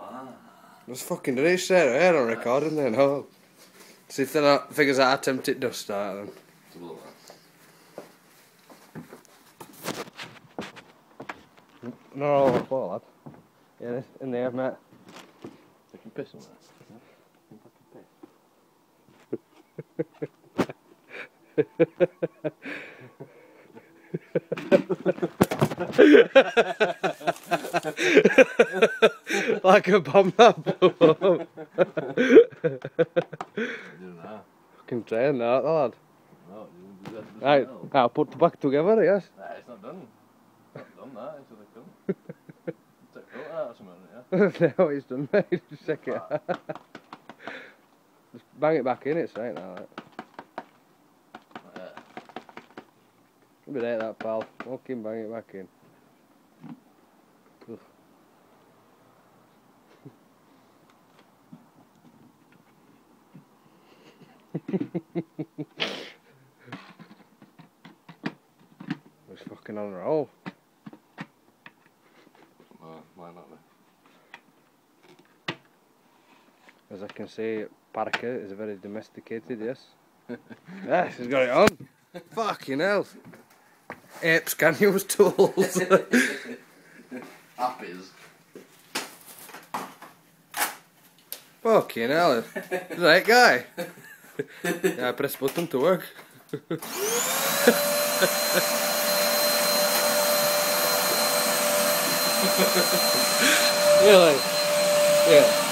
ah. Just fucking did it straight away on recording then, oh. See if not figures out attempt it does start then. It's a little bit. Not all over four, lad. Yeah, in there, mate. You can piss on that. like a bomb that blew up. Fucking train that, lad. No, you do that. Right, I'll put the back together, yes. Nah, it's not done. It's not done that. It's they come. Take a photo out or something, yeah? no, it's done, mate. Just check it ah. out. Just bang it back in, it's right now. Yeah. Give me that pal. Fucking bang it back in. Ugh. It's fucking on a roll. Well, might not. As I can see, parakeet is very domesticated, yes. Ah, yes, he's got it on. Fucking hell. Apes can use tools. Appies. Fucking hell. That guy. yeah, press button to work. really? Yeah.